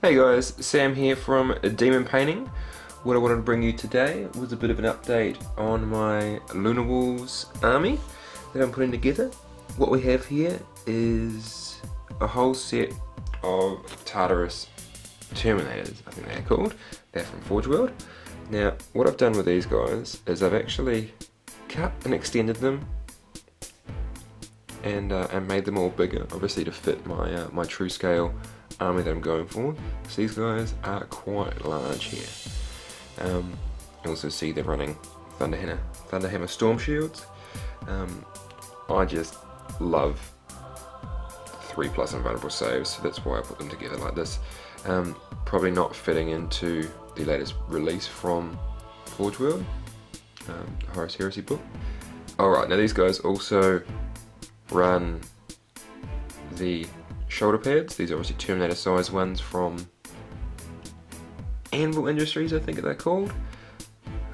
Hey guys, Sam here from Daemon Painting. What I wanted to bring you today was a bit of an update on my Luna Wolves army that I'm putting together. What we have here is a whole set of Tartaros Terminators, I think they're called. They're from Forge World. Now, what I've done with these guys is I've actually cut and extended them and, uh, and made them all bigger, obviously to fit my, uh, my true scale army that I'm going for. So these guys are quite large here. Um, you also see they're running Thunderhammer, Thunderhammer Storm Shields. Um, I just love 3 plus invulnerable saves, so that's why I put them together like this. Um, probably not fitting into the latest release from Forge World, um, Horus Heresy book. Alright, now these guys also run the shoulder pads. These are obviously Terminator size ones from Anvil Industries, I think they're called.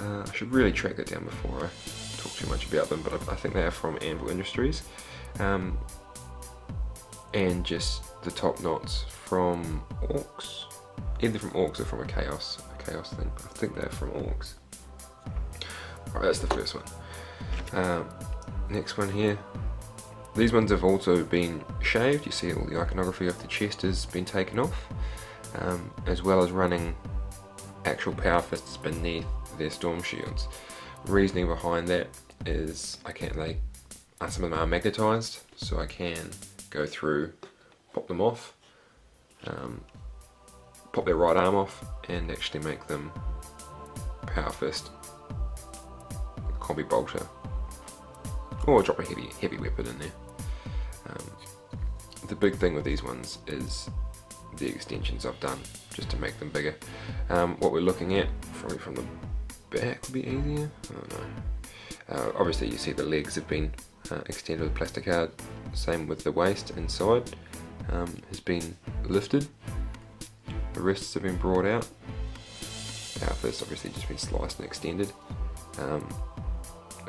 Uh, I should really track that down before I talk too much about them, but I, I think they are from Anvil Industries. Um, and just the top knots from Orcs. Either from Orcs or from a Chaos, a Chaos thing. I think they're from Orcs. Alright, that's the first one. Um, next one here, these ones have also been shaved, you see all the iconography of the chest has been taken off, um, as well as running actual power fists beneath their storm shields. reasoning behind that is I can they uh, some of them are magnetized, so I can go through, pop them off, um, pop their right arm off, and actually make them power fist combi bolter or drop a heavy heavy weapon in there. Um, the big thing with these ones is the extensions I've done just to make them bigger. Um, what we're looking at, probably from the back would be easier, I don't know. Uh, obviously you see the legs have been uh, extended with plastic card, same with the waist and side um, has been lifted. The wrists have been brought out. Our first obviously just been sliced and extended, um,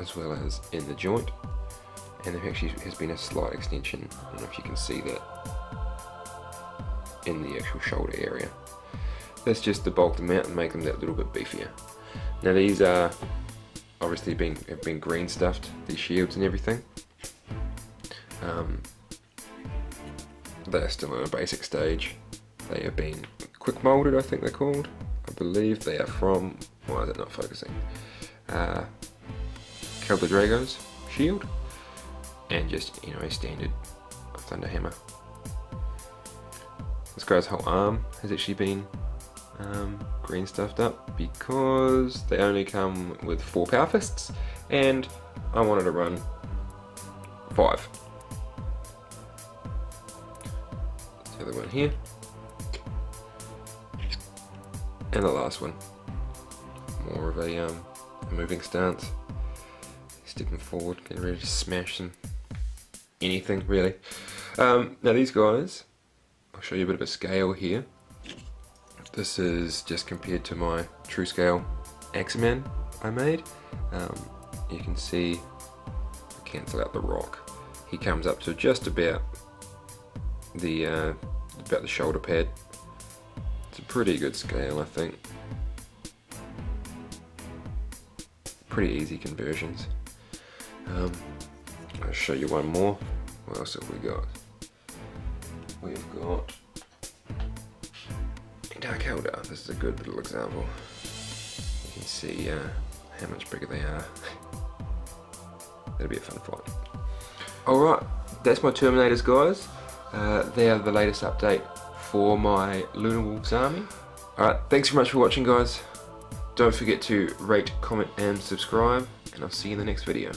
as well as in the joint and there actually has been a slight extension, I don't know if you can see that in the actual shoulder area. That's just to bulk them out and make them that little bit beefier. Now these are obviously been have been green stuffed, these shields and everything. Um, they're still in a basic stage. They have been quick molded, I think they're called. I believe they are from, why is it not focusing? Uh, Khal Drago's shield and just you know a standard Thunderhammer. This guy's whole arm has actually been um, green stuffed up because they only come with four power fists and I wanted to run five. The other one here and the last one more of a, um, moving stance stepping forward getting ready to smash some anything really. Um, now these guys, I'll show you a bit of a scale here. This is just compared to my true scale Axeman I made. Um, you can see, cancel out the rock. He comes up to just about the uh, about the shoulder pad. It's a pretty good scale, I think. Pretty easy conversions. Um, I'll show you one more. What else have we got? We've got Dark Eldar. This is a good little example. You can see uh, how much bigger they are. That'll be a fun fight. Alright, that's my Terminators guys. Uh, they are the latest update for my Luna Wolves army. Alright, thanks very much for watching guys. Don't forget to rate, comment and subscribe and I'll see you in the next video.